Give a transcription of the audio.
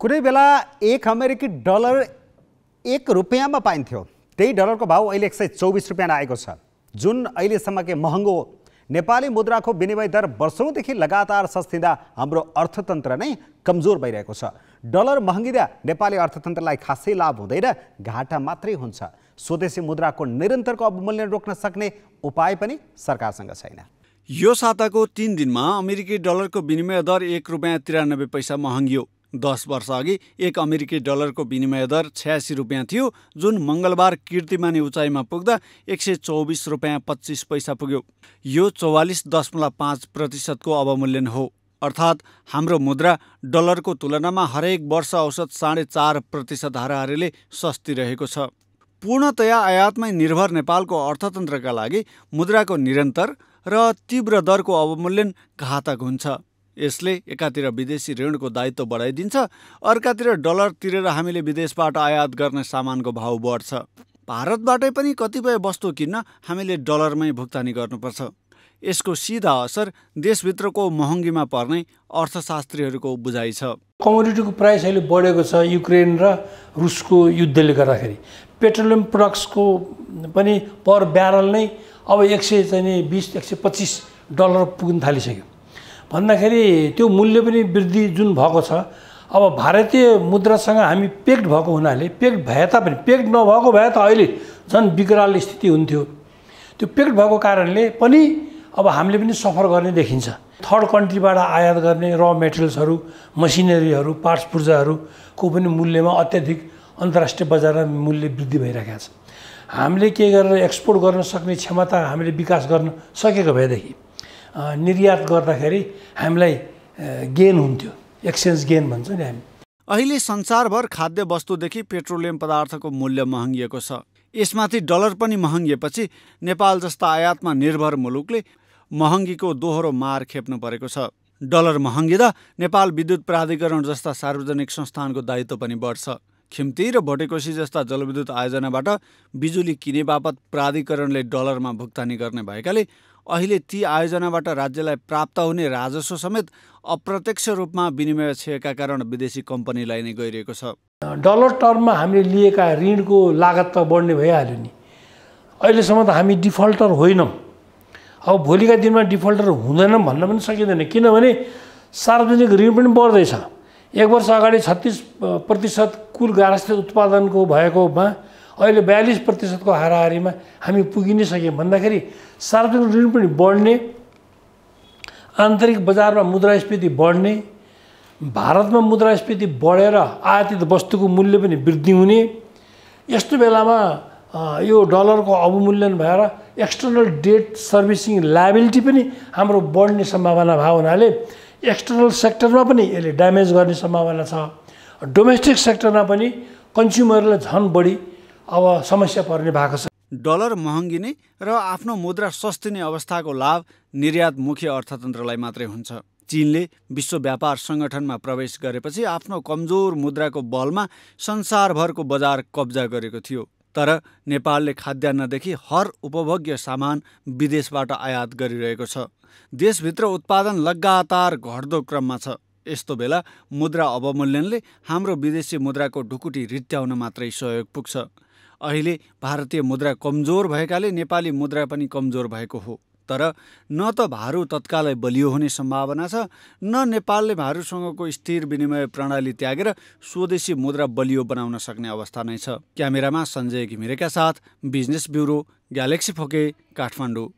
कुनै बेला एक अमेरिकी डलर एक रुपियाँमा पाइन्थ्यो। त्यही डलरको भाउ अहिले एक सय चौबिस रुपियाँ आएको छ। जुन अहिलेसम्मकै महँगो नेपाली मुद्राको विनिमय दर वर्षौँदेखि लगातार सस्तिँदा हाम्रो अर्थतन्त्र नै कमजोर भइरहेको छ। डलर महँगिँदा नेपाली अर्थतन्त्रलाई खासै लाभ हुँदैन घाटा मात्रै हुन्छ। स्वदेशी मुद्राको निरन्तरको अवमूल्यन रोक्न सक्ने उपाय पनि सरकारसँग छैन। यो साताको तिन दिनमा अमेरिकी डलरको विनिमय दर एक रुपियाँ तिरानब्बे पैसा महँगियो। दस वर्ष अघि एक अमेरिकी डलरको विनिमय दर छयासी रुपियाँ थियो जुन मङ्गलबार किर्तिमानी उचाइमा पुग्दा एक सय चौबिस रुपियाँ पच्चिस पैसा पुग्यो। यो चौवालिस दशमलव पाँच प्रतिशतको अवमूल्यन हो। अर्थात् हाम्रो मुद्रा डलरको तुलनामा हरेक वर्ष औसत साढे चार प्रतिशत हाराहारीले सस्ती रहेको छ। पूर्णतया आयातमै निर्भर नेपालको अर्थतन्त्रका लागि मुद्राको निरन्तर र तीव्र दरको अवमूल्यन घातक हुन्छ। यसले एकातिर विदेशी ऋणको दायित्व बढाइदिन्छ अर्कातिर डलर तिरेर हामीले विदेशबाट आयात गर्ने सामानको भाउ बढ्छ। भारतबाटै पनि कतिपय वस्तु किन्न हामीले डलरमै भुक्तानी गर्नुपर्छ। यसको सिधा असर देशभित्रको महँगीमा पर्ने अर्थशास्त्रीहरूको बुझाइ छ। कमोडिटीको प्राइस अहिले बढेको छ युक्रेन र रुसको युद्धले गर्दाखेरि। पेट्रोलियम प्रडक्ट्सको पनि पर ब्यारल नै अब एक सय चाहिँ बिस एक सय पच्चिस डलर पुग्न थालिसक्यो। भन्दाखेरि त्यो मूल्य पनि वृद्धि जुन भएको छ अब भारतीय मुद्रासँग हामी पेक्ड भएको हुनाले पेक्ड भए तापनि पेक्ड नभएको भए त अहिले झन् विकराल स्थिति हुन्थ्यो। त्यो पेक्ड भएको कारणले पनि अब हामीले पनि सफर गर्ने देखिन्छ। थर्ड कन्ट्रीबाट आयात गर्ने र मेटेरियल्सहरू मसिनरीहरू पार्ट्स पूर्जाहरूको पनि मूल्यमा अत्याधिक अन्तर्राष्ट्रिय बजारमा मूल्य वृद्धि भइरहेको छ हामीले के गरेर एक्सपोर्ट गर्न सक्ने क्षमता हामीले विकास गर्न सकेको भएदेखि निर्यात गर्दाखेरि हामीलाई गेन हुन्थ्यो। एक्सचेन्ज गेन भन्छ नि हामी। अहिले संसारभर खाद्य वस्तुदेखि पेट्रोलियम पदार्थको मूल्य महँगिएको छ। यसमाथि डलर पनि महँगिएपछि नेपाल जस्ता आयातमा निर्भर मुलुकले महँगीको दोहोरो मार खेप्नु परेको छ। डलर महँगिँदा नेपाल विद्युत प्राधिकरण जस्ता सार्वजनिक संस्थानको दायित्व पनि बढ्छ। खिम्ती र भोटेकोसी जस्ता जलविद्युत आयोजनाबाट बिजुली किने बापत प्राधिकरणले डलरमा भुक्तानी गर्ने भएकाले अहिले ती आयोजनाबाट राज्यलाई प्राप्त हुने राजस्व समेत अप्रत्यक्ष रूपमा विनिमय क्षयका कारण विदेशी कम्पनीलाई नै गइरहेको छ। डलर टर्ममा हामीले लिएका ऋणको लागत त बढ्ने भइहाल्यो नि। अहिलेसम्म त हामी डिफल्टर होइनौँ। अब भोलिका दिनमा डिफल्टर हुँदैनौँ भन्न पनि सकिँदैन। किनभने सार्वजनिक ऋण पनि बढ्दैछ। एक वर्ष अगाडि छत्तिस प्रतिशत कुल गारस्थित उत्पादनको भएकोमा अहिले बयालिस प्रतिशतको हाराहारीमा हामी पुगि नै सक्यौँ भन्दाखेरि सार्वजनिक ऋण पनि बढ्ने आन्तरिक बजारमा मुद्रास्फीति बढ्ने भारतमा मुद्रास्फीति बढेर आयातित वस्तुको मूल्य पनि वृद्धि हुने यस्तो बेलामा यो डलरको अवमूल्यन भएर एक्सटर्नल डेट सर्भिसिङ लाइबिलिटी पनि हाम्रो बढ्ने सम्भावना भएको हुनाले एक्सटर्नल सेक्टरमा पनि यसले ड्यामेज गर्ने सम्भावना छ। डोमेस्टिक सेक्टरमा पनि कन्ज्युमरलाई झन् बढी अब समस्या पर्ने भएको छ। डलर महँगिने र आफ्नो मुद्रा सस्तिने अवस्थाको लाभ निर्यात मुख्य अर्थतन्त्रलाई मात्रै हुन्छ। चिनले विश्व व्यापार सङ्गठनमा प्रवेश गरेपछि आफ्नो कमजोर मुद्राको बलमा संसारभरको बजार कब्जा गरेको थियो। तर नेपालले खाद्यान्नदेखि हर उपभोग्य सामान विदेशबाट आयात गरिरहेको छ। देशभित्र उत्पादन लगातार घट्दो क्रममा छ। यस्तो बेला मुद्रा अवमूल्यनले हाम्रो विदेशी मुद्राको ढुकुटी रित्याउन मात्रै सहयोग पुग्छ। अहिले भारतीय मुद्रा कमजोर भएकाले नेपाली मुद्रा पनि कमजोर भएको हो। तर न त भारु तत्कालै बलियो हुने सम्भावना छ न नेपालले भारूसँगको स्थिर विनिमय प्रणाली त्यागेर स्वदेशी मुद्रा बलियो बनाउन सक्ने अवस्था नै छ। क्यामेरामा सञ्जय घिमिरेका साथ business bureau Galaxy four K Kathmandu.